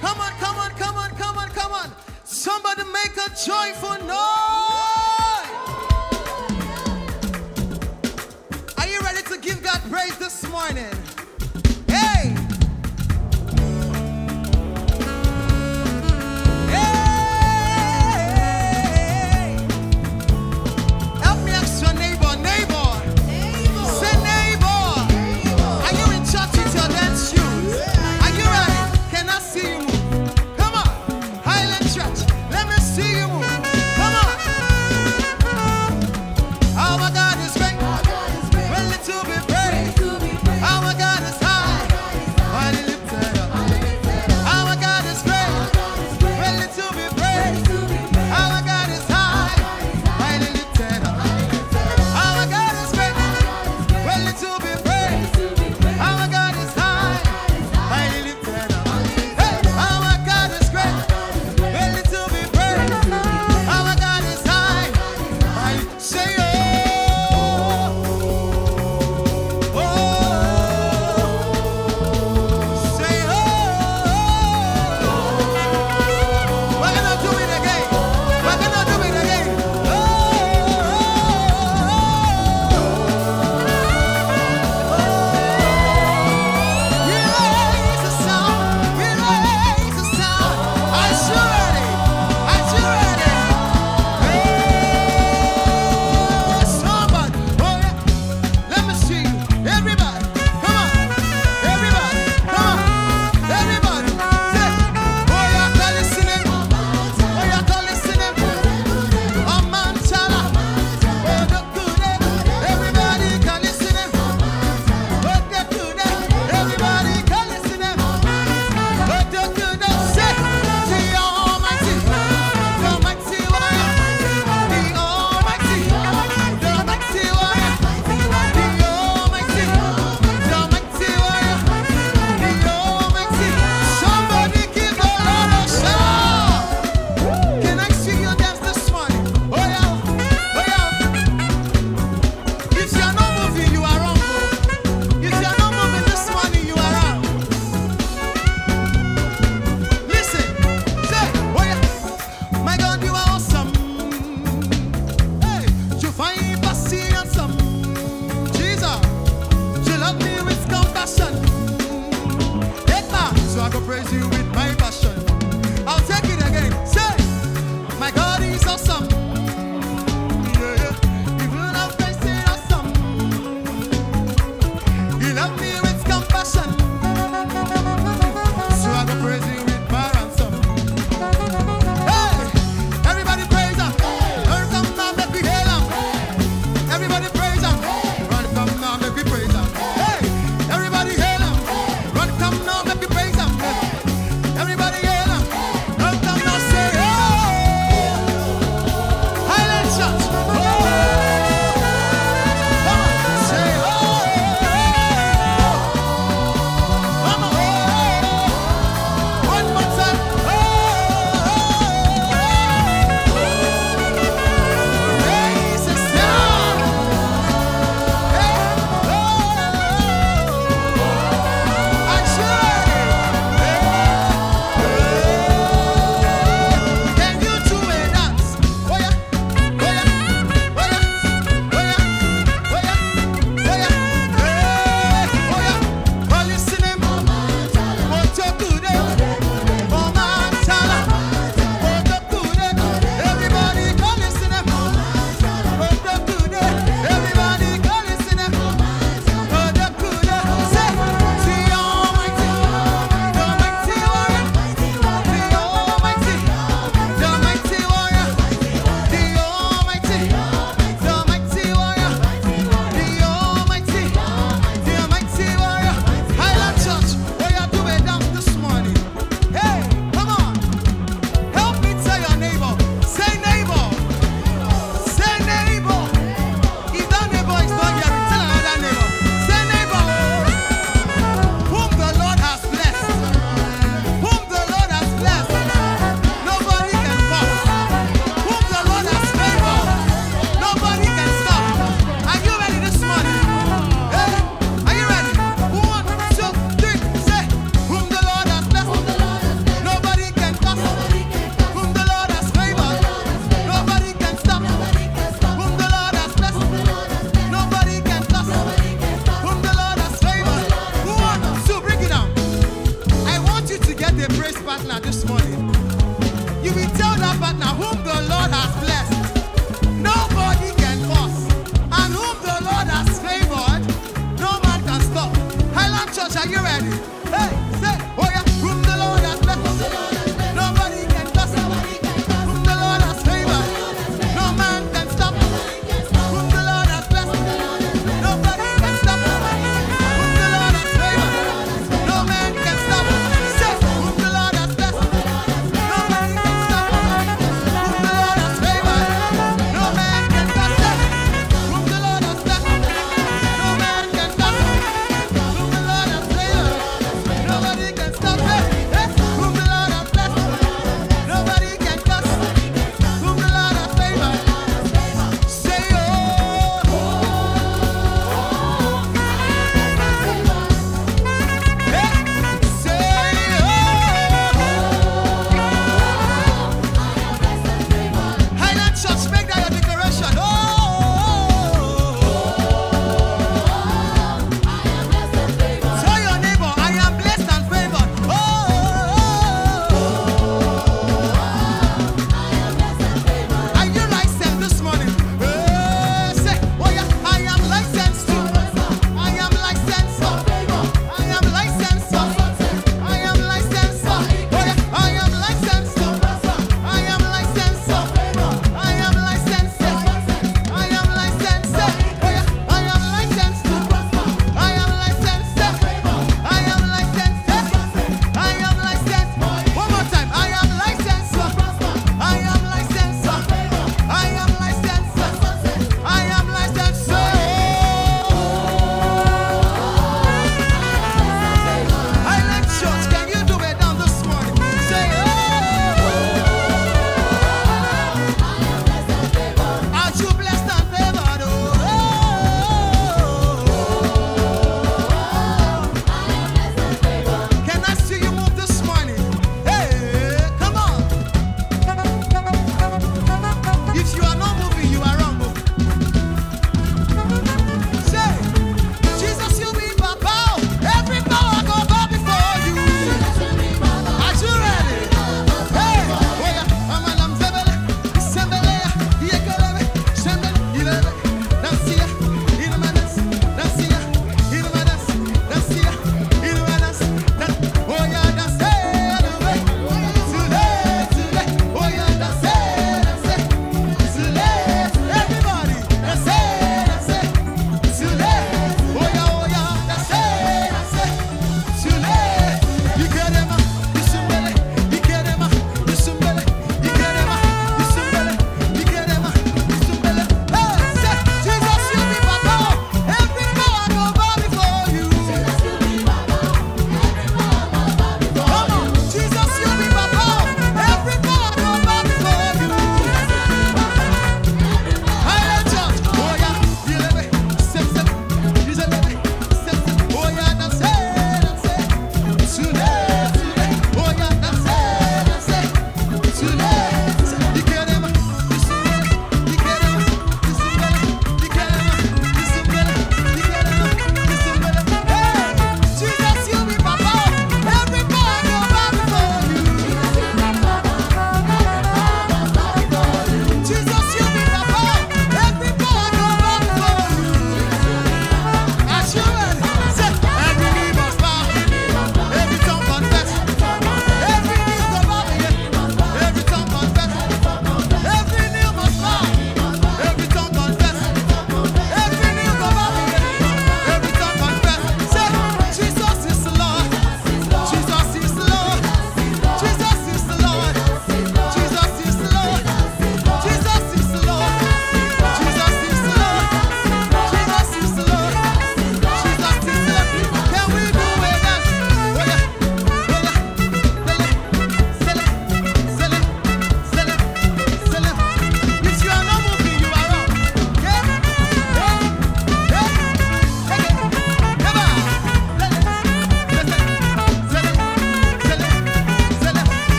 Come on, come on, come on, come on, come on. Somebody make a joyful noise. Are you ready to give God praise this morning? I can praise you with my passion. I'll take it again. Say, my God is awesome.